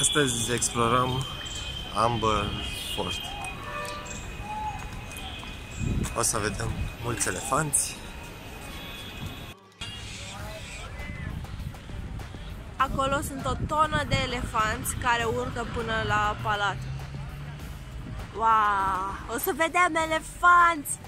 Astăzi explorăm Amber Fort. O să vedem mulți elefanți. Acolo sunt o tonă de elefanți care urcă până la palat. Wow! O să vedem elefanți!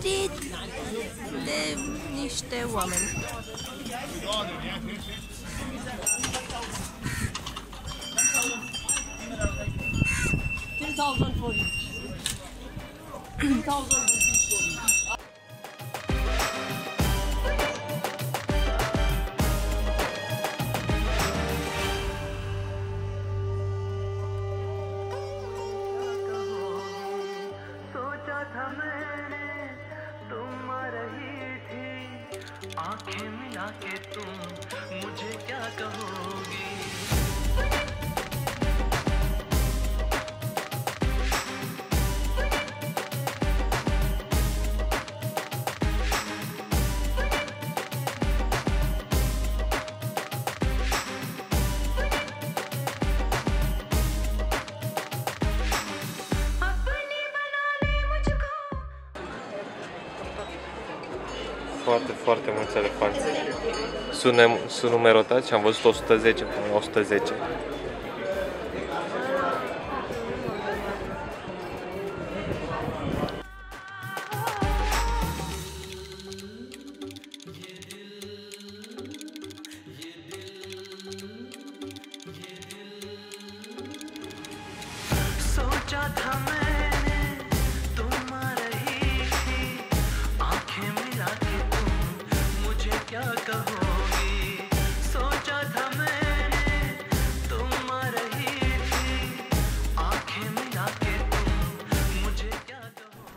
Că e călărit de niște oameni. सोचा मिला के तुम मुझे क्या कहोगी Foarte, foarte mulți elefanți. Sunt, nem- sunt numerotați și am văzut 110 până la 110. सोचा था मैंने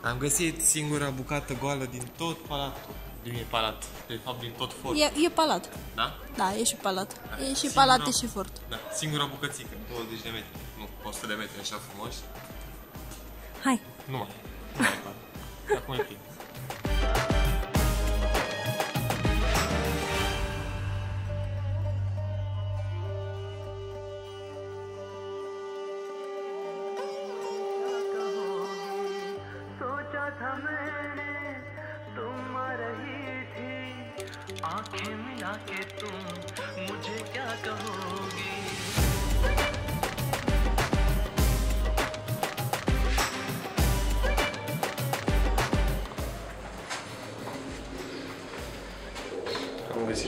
Am găsit singura bucată goală din tot palatul. Din palat, de fapt din tot fortul. E, e palat. Da? Da, e și palat. E și Singura- palat, e și fort. Da, singura bucățică, 20 de metri. Nu, 100 de metri așa frumoși. Hai! Nu mai. Nu mai clar. Acum e plin.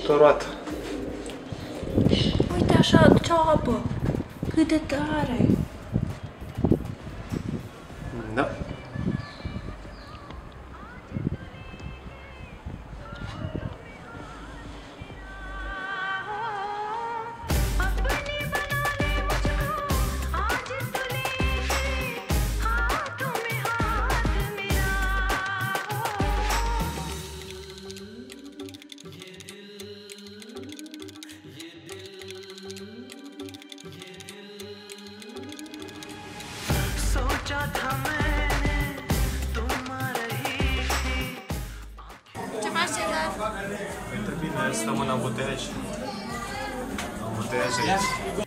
O roată. Uite așa, aduce apă. Cât de tare! Bine, stăm în ambuteiaj. Ambuteiaj aici.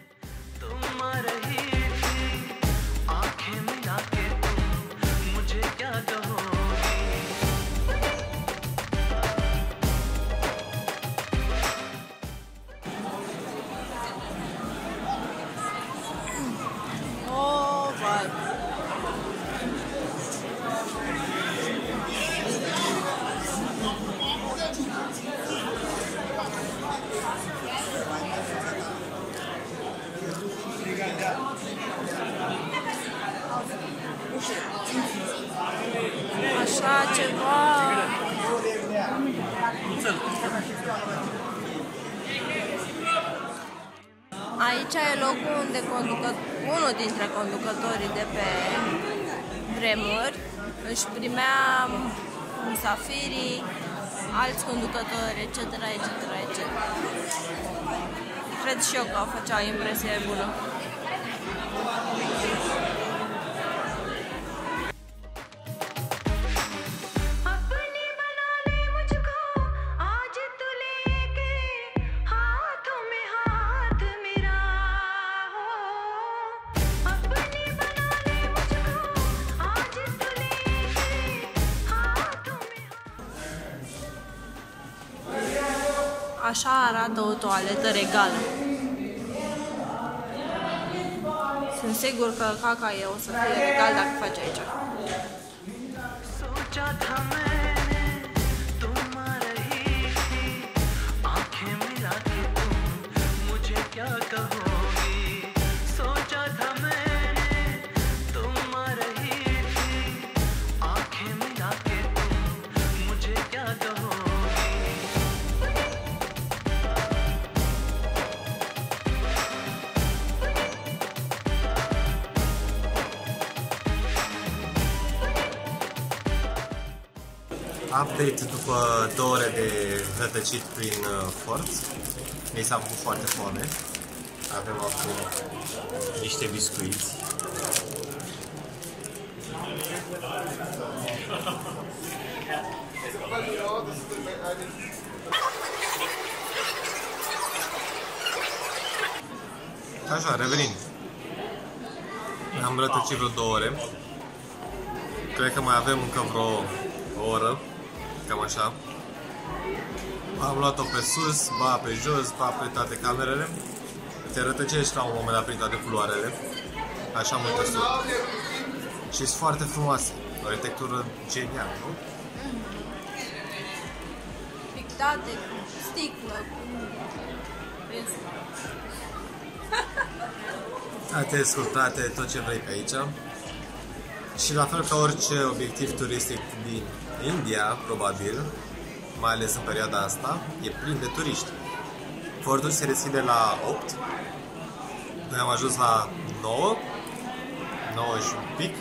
Aici e locul unde conducă, unul dintre conducătorii de pe vremuri își primea musafirii, alți conducători, etc., etc., etc. Cred și eu că făcea o impresie bună. Așa arată o toaletă regală. Sunt sigur că caca e o să fie regal dacă faci aici. Update după două ore de rătăcit prin uh, Fort. Mi s-a făcut foarte foame. Avem acum niște biscuiți. Așa, revenind. Am rătăcit vreo două ore. Cred că mai avem încă vreo o oră, cam așa. Am luat-o pe sus, ba pe jos, ba pe toate camerele. Te rătăcești la un moment dat prin toate culoarele. Așa multe sunt. Și sunt foarte frumoase. O arhitectură genială, nu? Pictate cu sticlă, cu... Toate sculptate, tot ce vrei pe aici. Și la fel ca orice obiectiv turistic din India, probabil, mai ales în perioada asta, e plin de turiști. Fortul se deschide la 8. Noi am ajuns la 9, 9 și un pic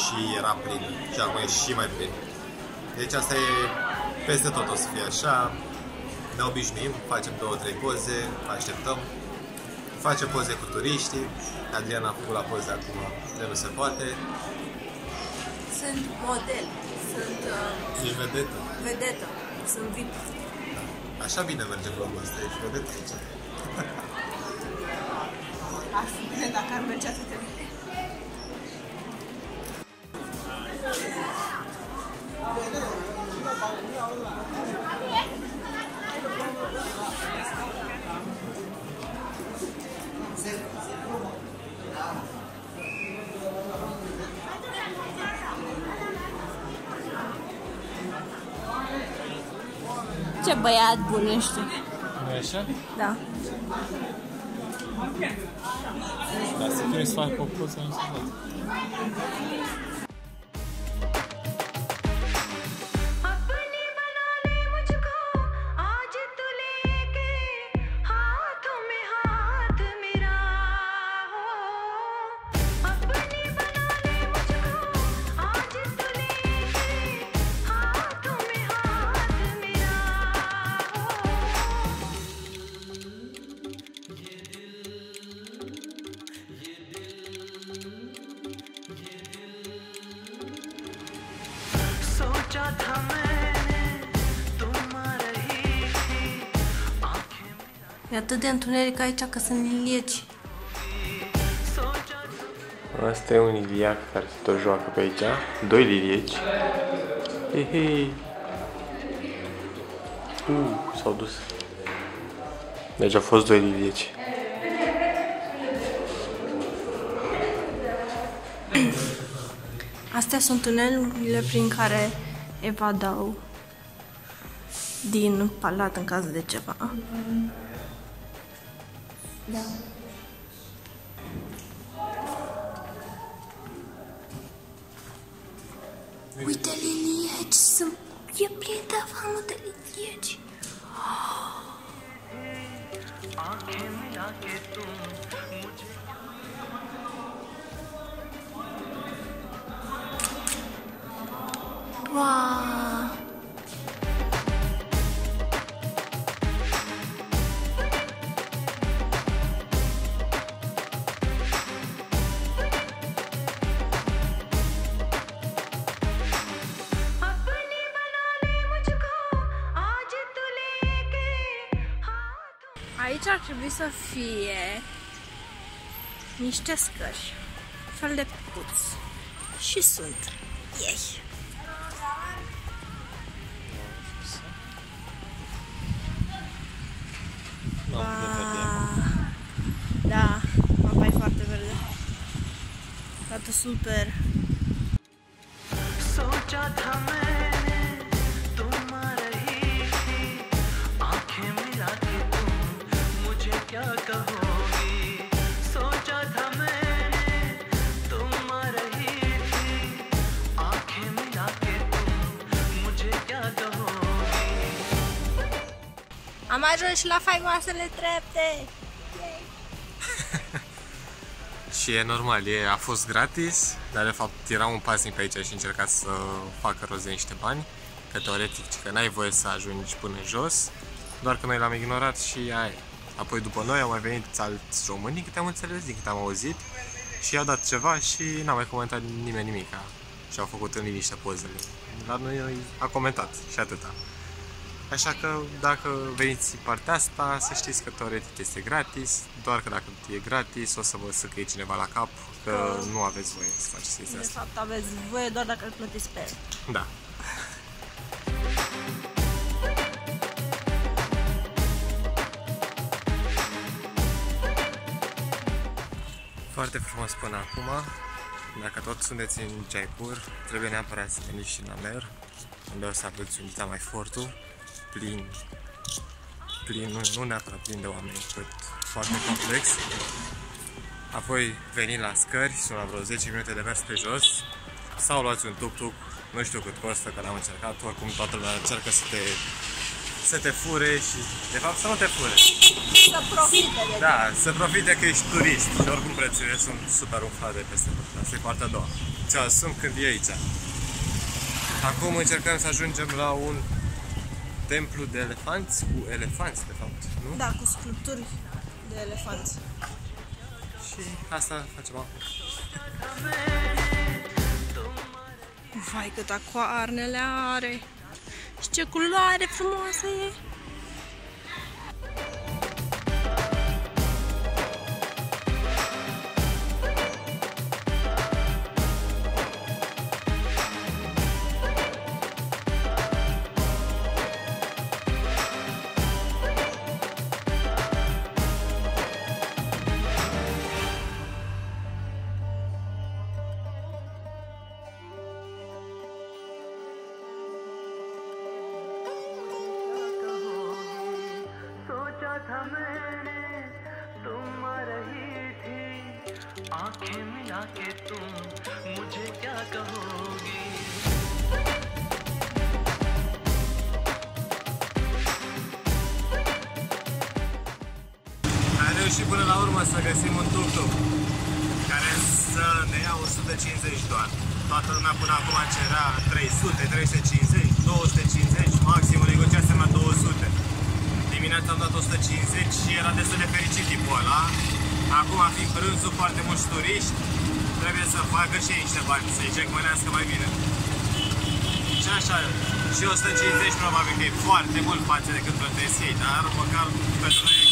și era plin. Și acum e și mai plin. Deci asta e peste tot o să fie așa. Ne obișnuim, facem două, trei poze, așteptăm. Facem poze cu turiștii. Adriana a făcut la poze acum, de nu se poate. Sunt model, sunt uh, Ești vedetă. vedetă, sunt VIP. Așa bine merge globul ăsta, ești vedetă aici. Ar fi bine dacă ar merge atât de bine. Băiat bun ești tu. Nu e așa? Da. Dar să trebuie să fac o poză, nu se E atât de întuneric aici că sunt lilieci. Asta e un liliac care se tot joacă pe aici. Doi lilieci. Hei, hei. Uh, s-au dus. Deci au fost doi lilieci. Astea sunt tunelurile prin care evadau din palat în caz de ceva. No. Удалили яйца, суки, блин, давай удалить яйца. आँखें मिला के तुम मुझे वाह Aici ar trebui să fie niște scări, fel de puț. Și sunt ei. Nu am de verde. Da, apa e foarte verde. Arată super. सोचा क्या कहोगी सोचा था मैंने तुम आ रही थी आंखें मिला के तुम मुझे क्या कहोगी Am ajuns și la faimoasele trepte. Și e normal, e, a fost gratis, dar de fapt era un pasnic pe aici și încerca să facă rost de niște bani, că teoretic că n-ai voie să ajungi până jos, doar că noi l-am ignorat și aia. e. Apoi după noi au mai venit alți români, câte am înțeles, din câte am auzit, și i-au dat ceva și n-a mai comentat nimeni nimica. Și au făcut în liniște pozele. La noi a comentat și atâta. Așa că dacă veniți partea asta, să știți că teoretic este gratis, doar că dacă e gratis o să vă săcăie cineva la cap că nu aveți voie să faceți chestia De asta. fapt aveți voie doar dacă îl plătiți pe el. Da. Foarte frumos până acum. Dacă tot sunteți în Jaipur, trebuie neapărat să veniți și la Mer, unde o să aveți un mai fortul, plin, plin, nu, nu neapărat plin de oameni, cât foarte complex. Apoi veniți la scări, sunt la vreo 10 minute de mers pe jos, sau luați un tuk-tuk, nu știu cât costă, că l-am încercat, oricum toată lumea încearcă să te, să te fure și, de fapt, să nu te fure. Să profite de Da, să profite că ești turist și oricum prețurile sunt super umflate peste tot. Asta e partea a doua. Ce sunt când e aici. Acum încercăm să ajungem la un templu de elefanți, cu elefanți, de fapt, nu? Da, cu sculpturi de elefanți. Și asta facem acum. Vai, cât acoarnele are! Și ce culoare frumoasă e! तुम मुझे क्या कहोगी Am reușit până la urmă să găsim un tuk-tuk care să ne ia 150 doar. Toată lumea până acum cerea 300, 350, 250, maxim negociasem la 200. Dimineața am dat 150 și era destul de fericit tipul ăla. Acum, fiind prânzul, foarte mulți turiști, trebuie să facă și ei niște bani, să-i jecmănească mai bine. Și așa, și 150 probabil că e foarte mult față de cât plătesc ei, dar măcar pentru noi e